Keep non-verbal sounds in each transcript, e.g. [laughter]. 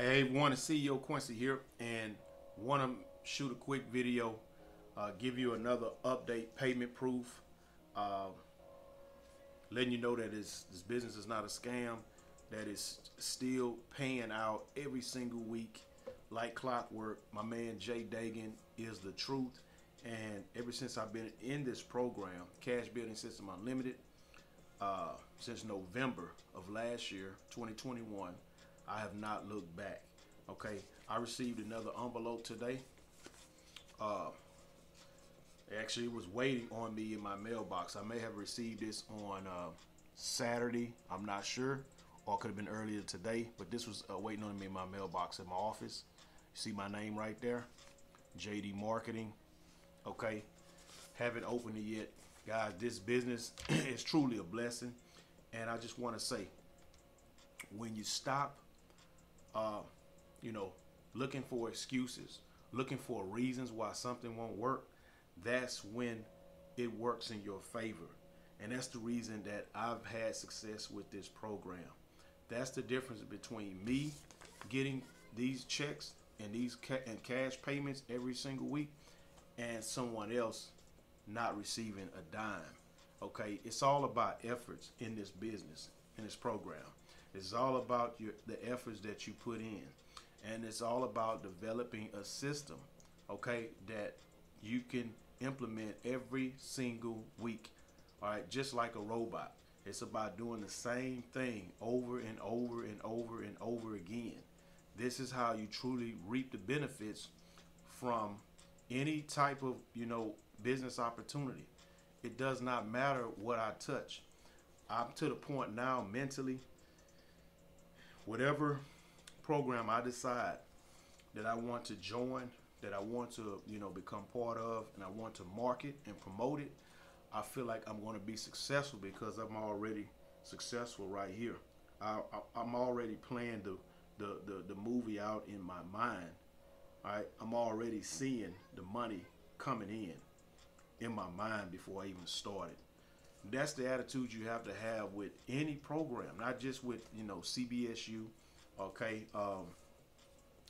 Hey, one CEO Quincy here, and want to shoot a quick video, uh, give you another update payment proof, uh, letting you know that this, this business is not a scam, that it's still paying out every single week like clockwork. My man Jay Dagan is the truth, and ever since I've been in this program, Cash Building System Unlimited, uh, since November of last year, 2021. I have not looked back. Okay, I received another envelope today. Uh, actually, it was waiting on me in my mailbox. I may have received this on uh, Saturday. I'm not sure, or it could have been earlier today. But this was uh, waiting on me in my mailbox at my office. You see my name right there, JD Marketing. Okay, haven't opened it yet, guys. This business [clears throat] is truly a blessing, and I just want to say, when you stop uh, you know, looking for excuses, looking for reasons why something won't work, that's when it works in your favor. And that's the reason that I've had success with this program. That's the difference between me getting these checks and these ca- and cash payments every single week and someone else not receiving a dime. Okay, it's all about efforts in this business, in this program. It's all about your the efforts that you put in, and it's all about developing a system, okay, that you can implement every single week. All right, just like a robot. It's about doing the same thing over and over and over and over again. This is how you truly reap the benefits from any type of, you know, business opportunity. It does not matter what I touch. I'm to the point now mentally whatever program I decide that I want to join, that I want to, you know, become part of, and I want to market and promote it, I feel like I'm going to be successful because I'm already successful right here. I, am already playing the, the, the, the movie out in my mind. I'm already seeing the money coming in in my mind before I even started. That's the attitude you have to have with any program, not just with you know CBSU. Okay. Um,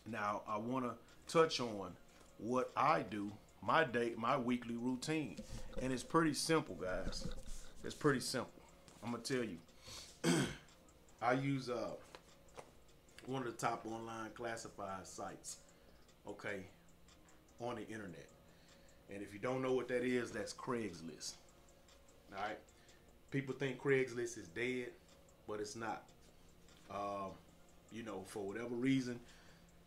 now I want to touch on what I do, my day, my weekly routine, and it's pretty simple, guys. It's pretty simple. I'm gonna tell you. [clears throat] I use uh, one of the top online classified sites, okay, on the internet. And if you don't know what that is, that's Craigslist. All right. People think Craigslist is dead, but it's not. Uh, you know, for whatever reason,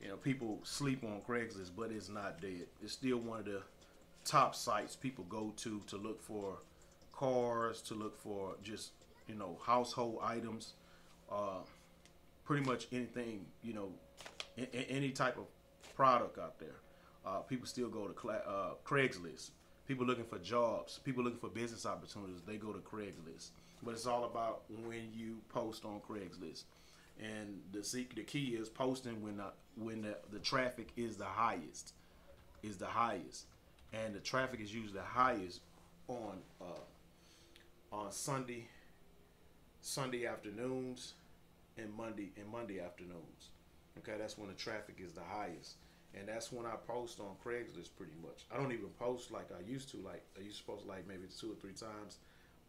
you know, people sleep on Craigslist, but it's not dead. It's still one of the top sites people go to to look for cars, to look for just you know household items, uh, pretty much anything you know, any type of product out there. Uh, people still go to uh, Craigslist people looking for jobs, people looking for business opportunities, they go to Craigslist. But it's all about when you post on Craigslist. And the the key is posting when the, when the, the traffic is the highest, is the highest, and the traffic is usually the highest on uh, on Sunday, Sunday afternoons, and Monday and Monday afternoons. Okay, that's when the traffic is the highest and that's when I post on Craigslist pretty much. I don't even post like I used to. Like I used to post like maybe two or three times,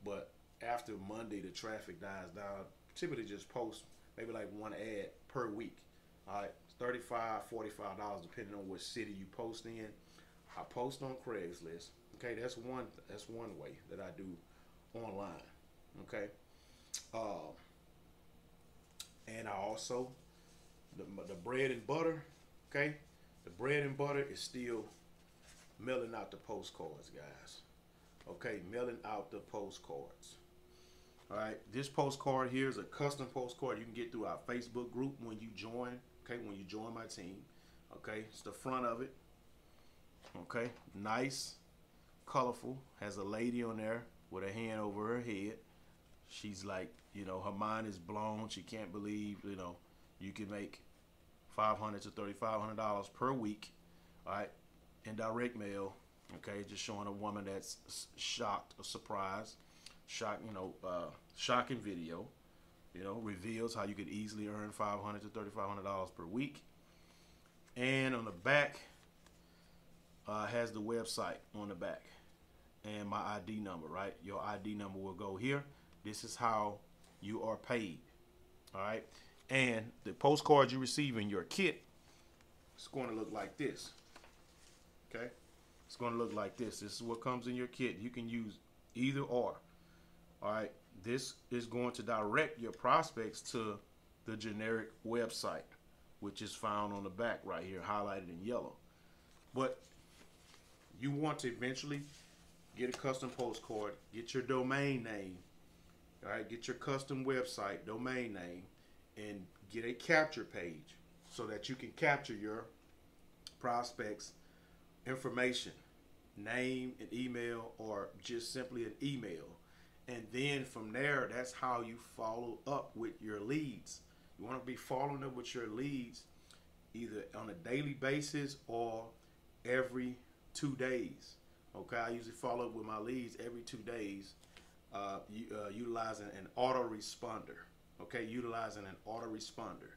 but after Monday the traffic dies down. Typically just post maybe like one ad per week. All right, 35 45 dollars depending on which city you post in. I post on Craigslist. Okay, that's one that's one way that I do online. Okay, uh, and I also the the bread and butter. Okay, the bread and butter is still mailing out the postcards, guys. Okay, mailing out the postcards. All right, this postcard here is a custom postcard you can get through our Facebook group when you join. Okay, when you join my team. Okay, it's the front of it. Okay, nice, colorful. Has a lady on there with a hand over her head. She's like, you know, her mind is blown. She can't believe, you know, you can make five hundred to thirty five hundred dollars per week, all right, in direct mail. Okay, just showing a woman that's shocked or surprised, shocked, you know, uh, shocking video. you know, reveals how you could easily earn five hundred to thirty five hundred dollars per week. And on the back uh, has the website on the back and my ID number. Right, your ID number will go here. This is how you are paid. All right, and the postcard you receive in your kit is going to look like this. Okay, it's going to look like this. This is what comes in your kit. You can use either or. All right, this is going to direct your prospects to the generic website, which is found on the back right here, highlighted in yellow. But you want to eventually get a custom postcard, get your domain name, all right, get your custom website domain name, and get a capture page so that you can capture your prospects information, name and email, or just simply an email. And then from there, that's how you follow up with your leads. You want to be following up with your leads either on a daily basis or every two days. Okay, I usually follow up with my leads every two days, uh, uh, utilizing an autoresponder. Okay, utilizing an autoresponder.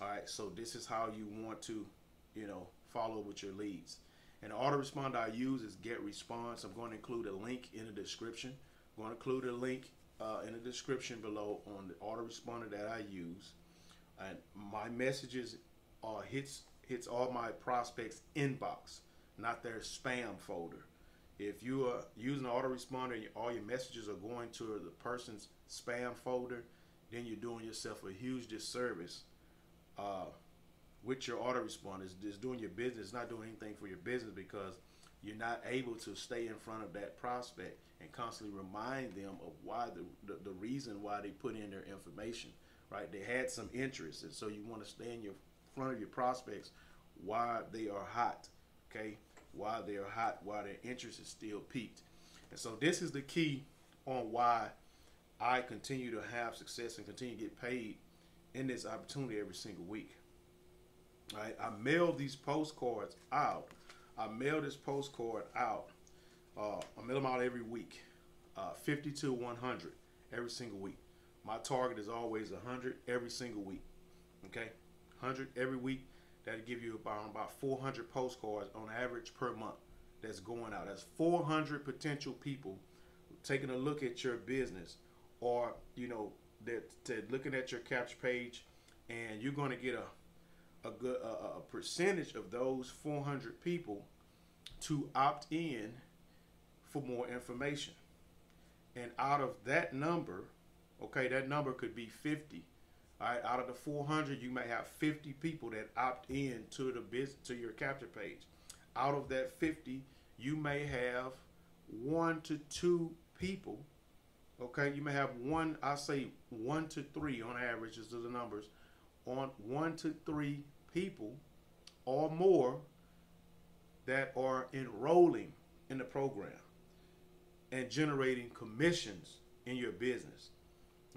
All right, so this is how you want to, you know, follow with your leads. And the autoresponder I use is GetResponse. I'm going to include a link in the description. I'm going to include a link uh, in the description below on the autoresponder that I use. And my messages are hits hits all my prospects inbox, not their spam folder. If you are using an autoresponder all your messages are going to the person's spam folder, then you're doing yourself a huge disservice uh, with your autoresponder. It's just doing your business, not doing anything for your business because you're not able to stay in front of that prospect and constantly remind them of why the, the, the reason why they put in their information, right? They had some interest, and so you want to stay in your front of your prospects why they are hot, okay? Why they are hot, why their interest is still piqued. And so this is the key on why I continue to have success and continue to get paid in this opportunity every single week. I mail these postcards out. I mail this postcard out. Uh, I mail them out every week, uh, 50 to 100 every single week. My target is always 100 every single week. Okay, 100 every week. That'll give you about about 400 postcards on average per month. That's going out. That's 400 potential people taking a look at your business, or you know, that looking at your capture page, and you're going to get a a good a, a percentage of those 400 people to opt in for more information. And out of that number, okay, that number could be 50. All right, out of the 400, you may have 50 people that opt in to the business to your capture page. Out of that 50, you may have one to two people. Okay, you may have one. I say one to three on average is the numbers. On one to three people or more that are enrolling in the program and generating commissions in your business.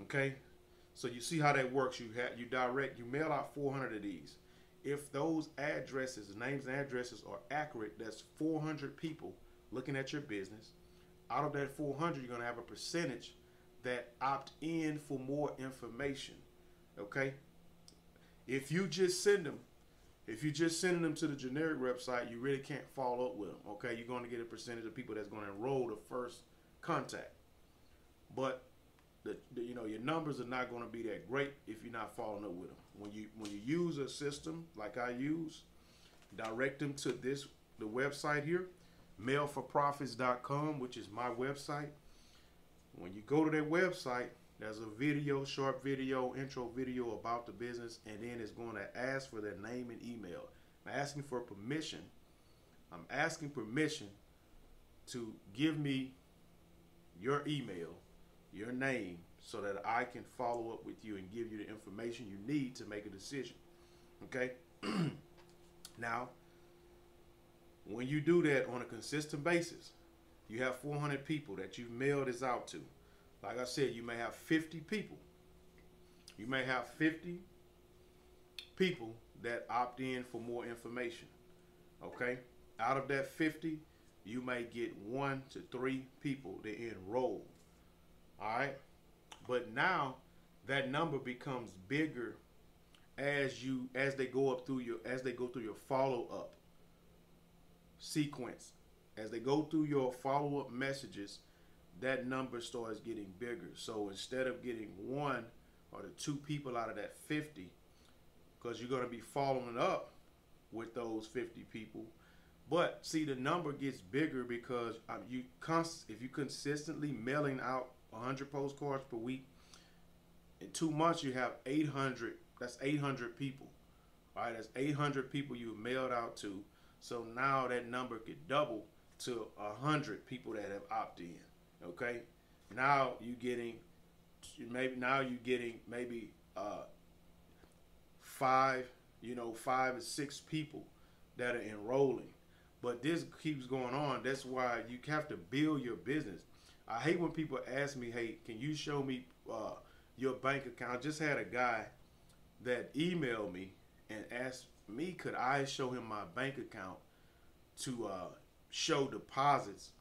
Okay? So you see how that works. You have you direct, you mail out 400 of these. If those addresses, names and addresses are accurate, that's 400 people looking at your business. Out of that 400, you're going to have a percentage that opt in for more information. Okay? If you just send them if you're just sending them to the generic website, you really can't follow up with them. Okay, you're going to get a percentage of people that's going to enroll the first contact, but the, the, you know your numbers are not going to be that great if you're not following up with them. When you when you use a system like I use, direct them to this the website here, mailforprofits.com, which is my website. When you go to that website, there's a video, short video, intro video about the business, and then it's going to ask for their name and email. I'm asking for permission. I'm asking permission to give me your email, your name, so that I can follow up with you and give you the information you need to make a decision. Okay? [clears throat] now, when you do that on a consistent basis, you have 400 people that you've mailed this out to. Like I said, you may have 50 people. You may have 50 people that opt in for more information. Okay? Out of that 50, you may get one to three people to enroll. All right? But now that number becomes bigger as you as they go up through your as they go through your follow up sequence. As they go through your follow up messages that number starts getting bigger. So instead of getting one or the two people out of that 50 because you're going to be following up with those 50 people. But see the number gets bigger because um, you const- if you consistently mailing out 100 postcards per week in two months you have 800 that's 800 people all right? That's 800 people you mailed out to so now that number could double to 100 people that have opted in okay? Now you're getting maybe now you're getting maybe uh, five you know five or six people that are enrolling. But this keeps going on. That's why you have to build your business. I hate when people ask me hey can you show me uh, your bank account. I just had a guy that emailed me and asked me could I show him my bank account to uh, show deposits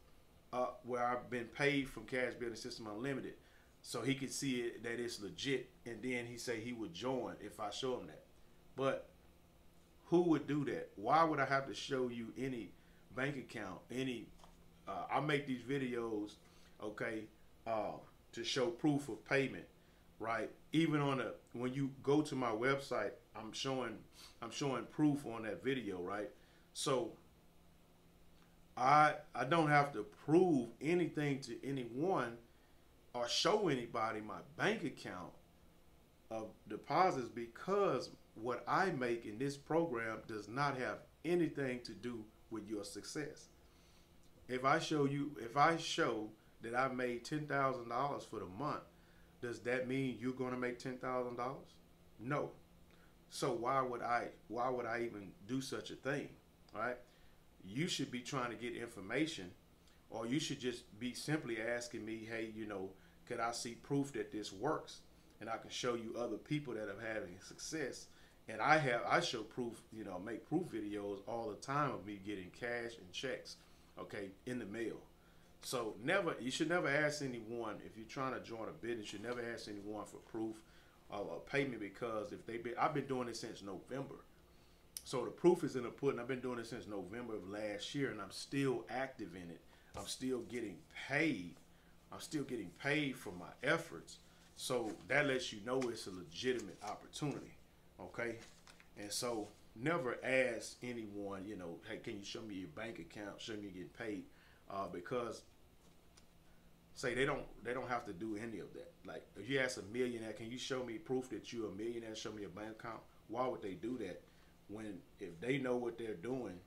uh, where I've been paid from Cash Building System Unlimited, so he could see it that it's legit, and then he say he would join if I show him that. But who would do that? Why would I have to show you any bank account? Any? Uh, I make these videos, okay, uh, to show proof of payment right? Even on a when you go to my website, I'm showing I'm showing proof on that video, right? So I I don't have to prove anything to anyone or show anybody my bank account of deposits because what I make in this program does not have anything to do with your success. If I show you if I show that I made $10,000 for the month does that mean you're going to make ten thousand dollars? No. So why would I? Why would I even do such a thing? Right? You should be trying to get information, or you should just be simply asking me, hey, you know, could I see proof that this works, and I can show you other people that are having success. And I have I show proof, you know, make proof videos all the time of me getting cash and checks, okay, in the mail. So never, you should never ask anyone if you're trying to join a business. You never ask anyone for proof of a payment because if they've been, I've been doing this since November. So the proof is in the pudding. I've been doing this since November of last year, and I'm still active in it. I'm still getting paid. I'm still getting paid for my efforts. So that lets you know it's a legitimate opportunity. Okay, and so never ask anyone, you know, hey, can you show me your bank account? Show me you getting paid uh, because say they don't they don't have to do any of that. Like if you ask a millionaire, can you show me proof that you're a millionaire? Show me a bank account. Why would they do that when if they know what they're doing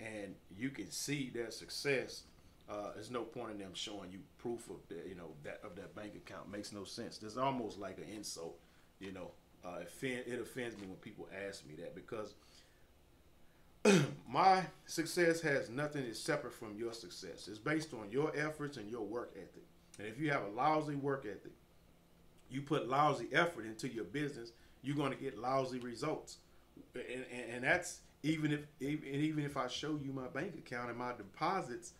and you can see their success? Uh, there's no point in them showing you proof of that, you know, that of that bank account. Makes no sense. There's almost like an insult, you know. Uh, it, it offends me when people ask me that because [coughs] my success has nothing is separate from your success. It's based on your efforts and your work ethic. And if you have a lousy work ethic, you put lousy effort into your business, you're going to get lousy results. And, and, and that's even if even, even if I show you my bank account and my deposits,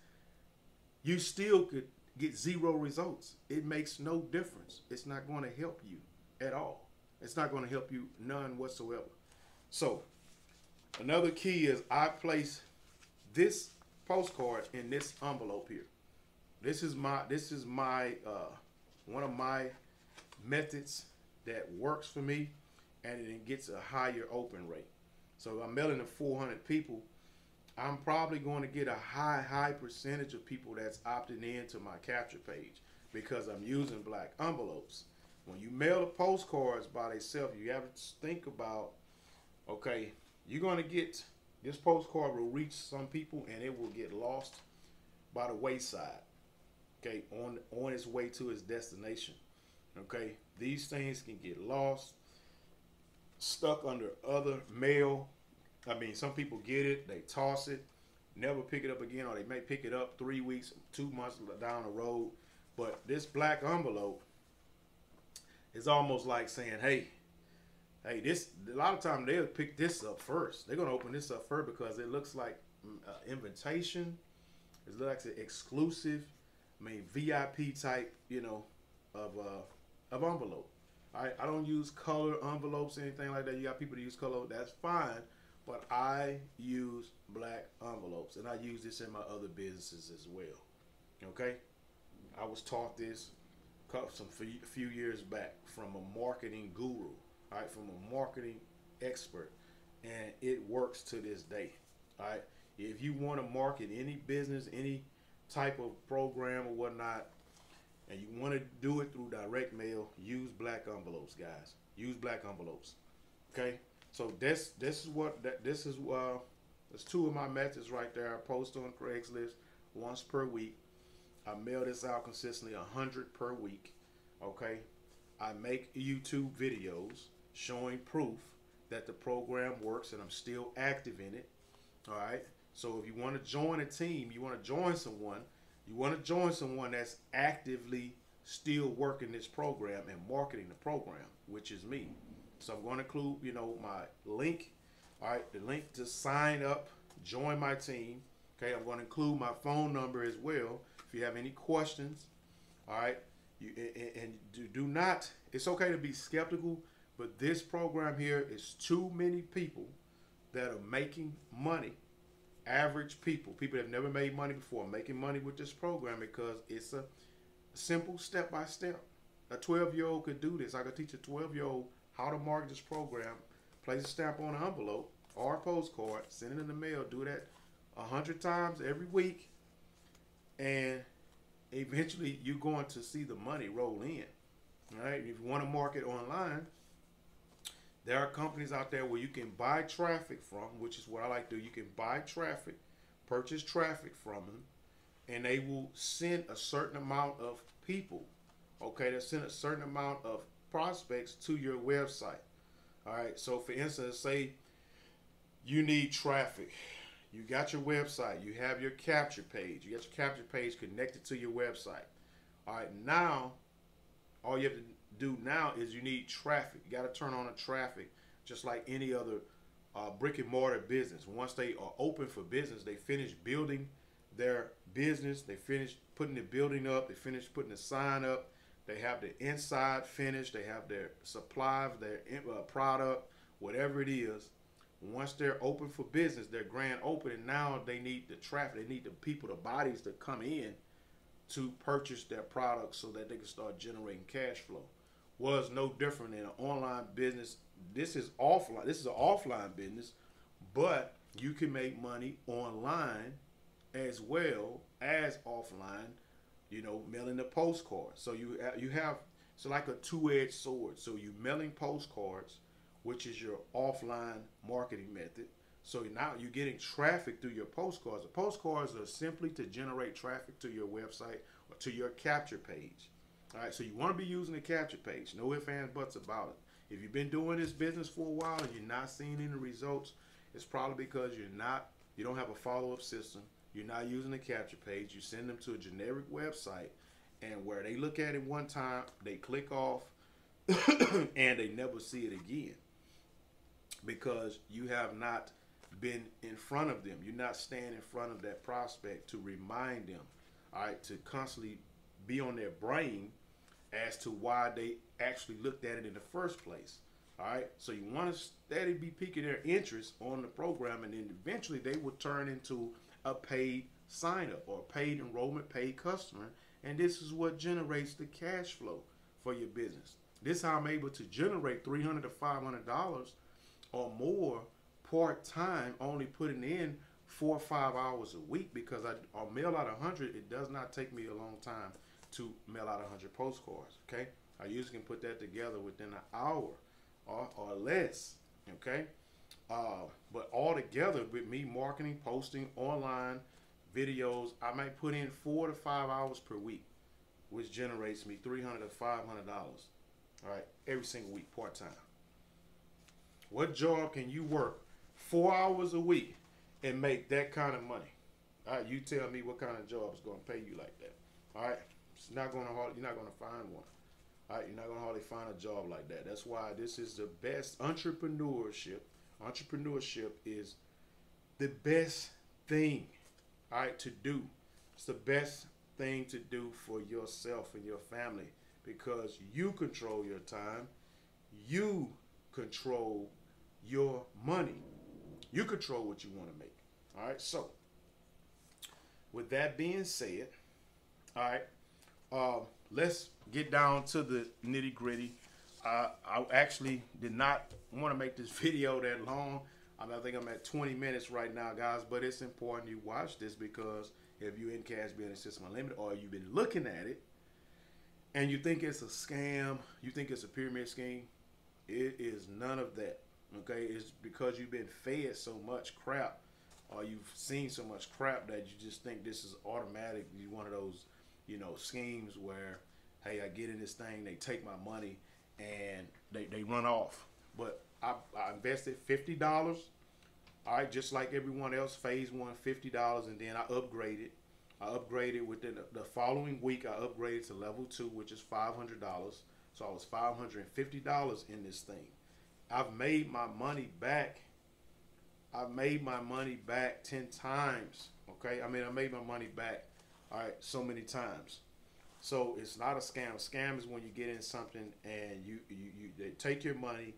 you still could get zero results. It makes no difference. It's not going to help you at all. It's not going to help you none whatsoever. So Another key is I place this postcard in this envelope here. This is my this is my uh, one of my methods that works for me, and it gets a higher open rate. So I'm mailing to 400 people, I'm probably going to get a high high percentage of people that's opting in to my capture page because I'm using black envelopes. When you mail the postcards by themselves, you have to think about, okay, you're going to get this postcard will reach some people and it will get lost by the wayside. Okay, on on its way to its destination. Okay, these things can get lost, stuck under other mail. I mean, some people get it, they toss it, never pick it up again, or they may pick it up three weeks, two months down the road. But this black envelope is almost like saying, "Hey, hey, this a lot of time they'll pick this up first. They're gonna open this up first because it looks like mm, uh, invitation. It looks like an exclusive. I mean VIP type, you know, of uh, of envelope. Right, I don't use color envelopes, anything like that. You got people that use color, that's fine. But I use black envelopes, and I use this in my other businesses as well. Okay, I was taught this some few years back from a marketing guru, all right, from a marketing expert, and it works to this day. All right, if you want to market any business, any type of program or whatnot, and you want to do it through direct mail, use black envelopes, guys. Use black envelopes. Okay. So this this is what that this is. Uh, there's two of my methods right there. I post on Craigslist once per week. I mail this out consistently, a hundred per week. Okay. I make YouTube videos showing proof that the program works and I'm still active in it. All right. So if you want to join a team, you want to join someone, you want to join someone that's actively still working this program and marketing the program, which is me. So I'm going to include, you know, my link. All right, the link to sign up, join my team. Okay, I'm going to include my phone number as well. If you have any questions, all right, you and, and do, do not. It's okay to be skeptical, but this program here is too many people that are making money average people, people that have never made money before, making money with this program because it's a simple step by step. A 12 year old could do this. I could teach a 12 year old how to market this program, place a stamp on an envelope or a postcard, send it in the mail, do that a hundred times every week, and eventually you're going to see the money roll in. All right. If you want to market online, there are companies out there where you can buy traffic from, which is what I like to do. You can buy traffic, purchase traffic from them, and they will send a certain amount of people, okay, they send a certain amount of prospects to your website. All right, so for instance, say you need traffic. You got your website, you have your capture page, you got your capture page connected to your website. All right, now all you have to do now is you need traffic. You got to turn on the traffic just like any other uh, brick and mortar business. Once they are open for business, they finish building their business. They finish putting the building up. They finish putting the sign up. They have the inside finished. They have their supply of their uh, product, whatever it is. Once they're open for business, they're grand open, and now they need the traffic. They need the people, the bodies to come in to purchase their products so that they can start generating cash flow was no different than an online business. This is offline. This is an offline business, but you can make money online as well as offline. You know, mailing the postcards. So you you have it's like a two-edged sword. So you mailing postcards, which is your offline marketing method. So now you're getting traffic through your postcards. The postcards are simply to generate traffic to your website or to your capture page. All right, so you want to be using the capture page. No ifs, ands, buts about it. If you've been doing this business for a while and you're not seeing any results, it's probably because you're not, you don't have a follow-up system. You're not using the capture page. You send them to a generic website, and where they look at it one time, they click off, [coughs] and they never see it again because you have not been in front of them. You're not staying in front of that prospect to remind them, all right, to constantly be on their brain as to why they actually looked at it in the first place. All right, so you want to steady be piquing their interest on the program, and then eventually they will turn into a paid sign up or paid enrollment, paid customer, and this is what generates the cash flow for your business. This is how I'm able to generate 300 to five hundred dollars or more part time, only putting in four or five hours a week because I I'll mail out a hundred. It does not take me a long time to mail out 100 postcards. Okay, I usually can put that together within an hour or, or less. Okay, uh, but all together with me marketing, posting online videos, I might put in four to five hours per week, which generates me 300 to 500 dollars. All right, every single week, part time. What job can you work four hours a week and make that kind of money? All right, you tell me what kind of job is going to pay you like that. All right. It's not gonna hardly, you're not gonna find one. All right, you're not gonna hardly find a job like that. That's why this is the best entrepreneurship. Entrepreneurship is the best thing, all right, to do. It's the best thing to do for yourself and your family because you control your time. you control your money. You control what you want to make. All right. So, with that being said, all right, uh, let's get down to the nitty gritty. Uh, I actually did not want to make this [laughs] video that long. I, mean, I think I'm at 20 minutes right now, guys, but it's important you watch this because if you're in Cash Business System Unlimited or you've been looking at it and you think it's a scam, you think it's a pyramid scheme, it is none of that. Okay, it's because you've been fed so much crap or you've seen so much crap that you just think this is automatic. You one of those, you know, schemes where, hey, I get in this thing, they take my money, and they, they run off. But I, I invested fifty dollars. All right, just like everyone else, phase one, fifty dollars, and then I upgraded. I upgraded within the, the following week. I upgraded to level two, which is five hundred dollars. So I was five hundred and fifty dollars in this thing. I've made my money back. I've made my money back ten times. Okay, I mean I made my money back. All right, so many times. So it's not a scam. Scam is when you get in something and you you, you they take your money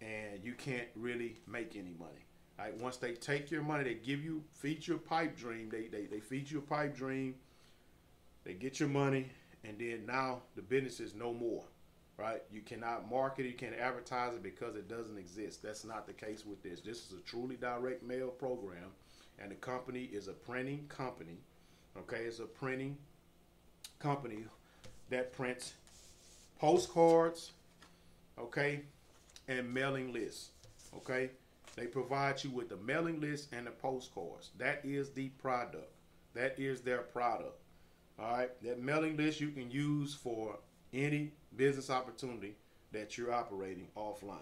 and you can't really make any money. Right? Once they take your money, they give you feed you a pipe dream. They, they they feed you a pipe dream. They get your money, and then now the business is no more. Right? You cannot market it, you can't advertise it because it doesn't exist. That's not the case with this. This is a truly direct mail program, and the company is a printing company. Okay, it's a printing company that prints postcards. Okay, and mailing lists. Okay, they provide you with the mailing list and the postcards. That is the product. That is their product. All right, that mailing list you can use for any business opportunity that you're operating offline.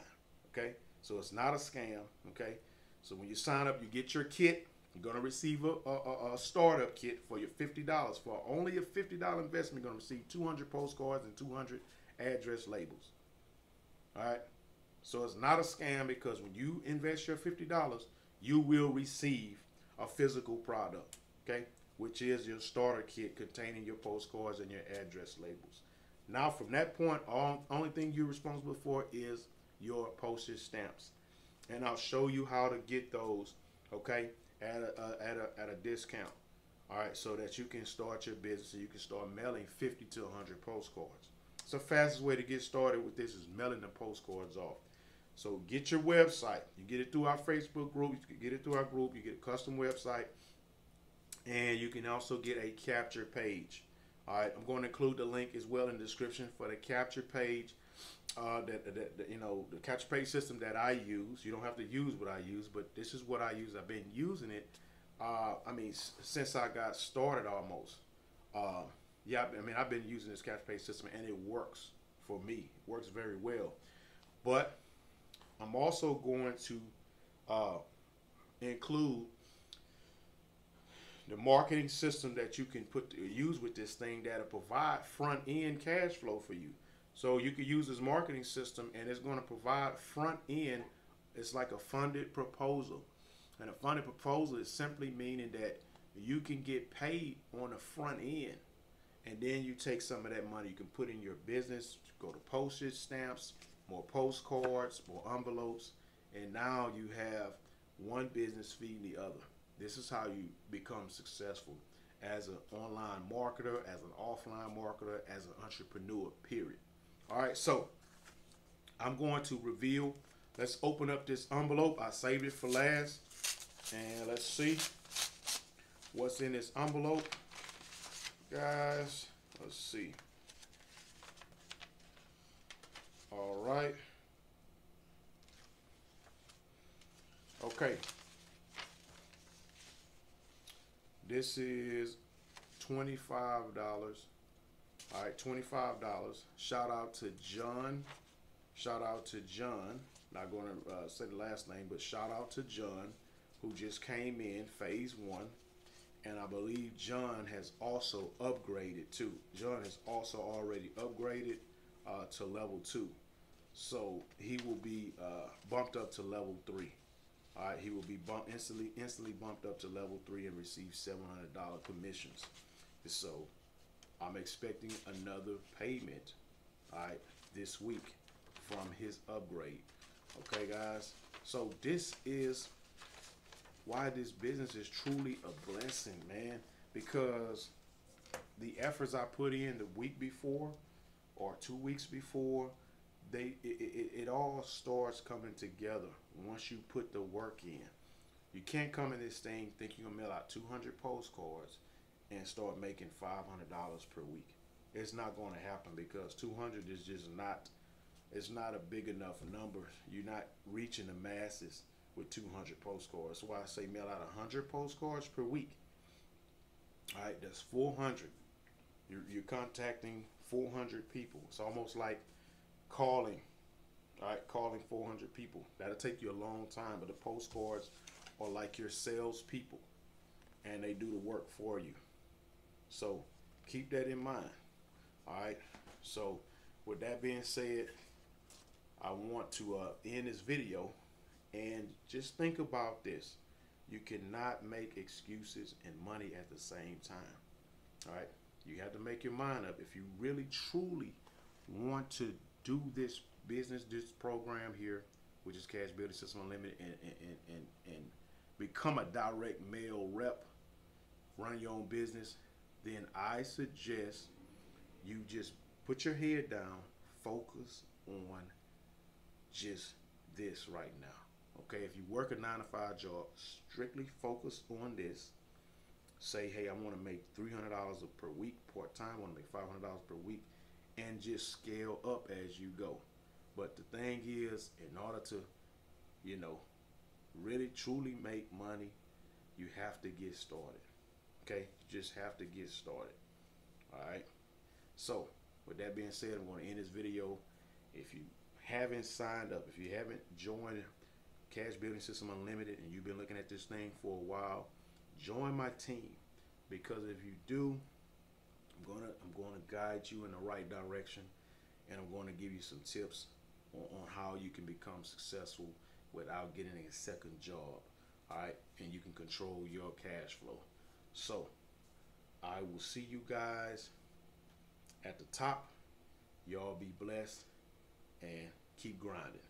Okay, so it's not a scam. Okay, so when you sign up, you get your kit. You're gonna receive a, a, a startup kit for your fifty dollars. For only a fifty dollar investment, you're gonna receive two hundred postcards and two hundred address labels. All right. So it's not a scam because when you invest your $50, you will receive a physical product, okay? Which is your starter kit containing your postcards and your address labels. Now, from that point, all only thing you're responsible for is your postage stamps, and I'll show you how to get those, okay, at a, at a at a discount. All right, so that you can start your business and you can start mailing 50 to 100 postcards. So the fastest way to get started with this is mailing the postcards off. So get your website. You get it through our Facebook group. You get it through our group. You get a custom website, and you can also get a capture page. All right, I'm going to include the link as well in the description for the capture page. Uh, that, that, that, you know the catch pay system that I use. You don't have to use what I use, but this is what I use. I've been using it. Uh, I mean, since I got started, almost. Uh, yeah, I mean, I've been using this catch pay system, and it works for me. It works very well. But I'm also going to uh, include the marketing system that you can put use with this thing that'll provide front end cash flow for you. So you could use this marketing system and it's going to provide front end. It's like a funded proposal. And a funded proposal is simply meaning that you can get paid on the front end. And then you take some of that money you can put in your business, go to postage stamps, more postcards, more envelopes, and now you have one business feeding the other. This is how you become successful as an online marketer, as an offline marketer, as an entrepreneur, period. All right, so I'm going to reveal. Let's open up this envelope. I saved it for last. And let's see what's in this envelope. Guys, let's see. All right. Okay. This is $25. All right, $25. Shout out to John. Shout out to John. Not going to uh, say the last name, but shout out to John who just came in phase one. And I believe John has also upgraded too. John has also already upgraded uh, to level two. So he will be uh, bumped up to level three. All right, he will be bumped instantly, instantly bumped up to level three and receive seven hundred dollar commissions. So I'm expecting another payment. All right, this week from his upgrade. Okay, guys. So this is why this business is truly a blessing, man. Because the efforts I put in the week before or two weeks before, they it, it, it all starts coming together once you put the work in. You can't come in this thing thinking you're gonna mail out 200 postcards and start making $500 per week. It's not going to happen because 200 is just not it's not a big enough number. You're not reaching the masses with 200 postcards. That's why I say mail out 100 postcards per week. All right, that's 400. You're, you're contacting 400 people. It's almost like calling. All right, calling 400 people. That'll take you a long time, but the postcards are like your salespeople, and they do the work for you. So keep that in mind. All right. So with that being said, I want to uh, end this video and just think about this. You cannot make excuses and money at the same time. All right. You have to make your mind up. If you really truly want to do this business, this program here, which is Cash Building System Unlimited, and, and, and, and become a direct mail rep, run your own business, then I suggest you just put your head down, focus on just this right now. Okay, if you work a nine to five job, strictly focus on this. Say, hey, I want to make three hundred dollars per week part time. I want to make five hundred dollars per week, and just scale up as you go. But the thing is, in order to, you know, really truly make money, you have to get started. Okay, you just have to get started. All right. So, with that being said, I'm going to end this video. If you haven't signed up, if you haven't joined Cash Building System Unlimited and you've been looking at this thing for a while, join my team because if you do, I'm gonna I'm gonna guide you in the right direction, and I'm going to give you some tips on, on how you can become successful without getting a second job. All right, and you can control your cash flow. So, I will see you guys at the top. Y'all be blessed and keep grinding.